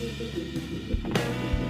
Música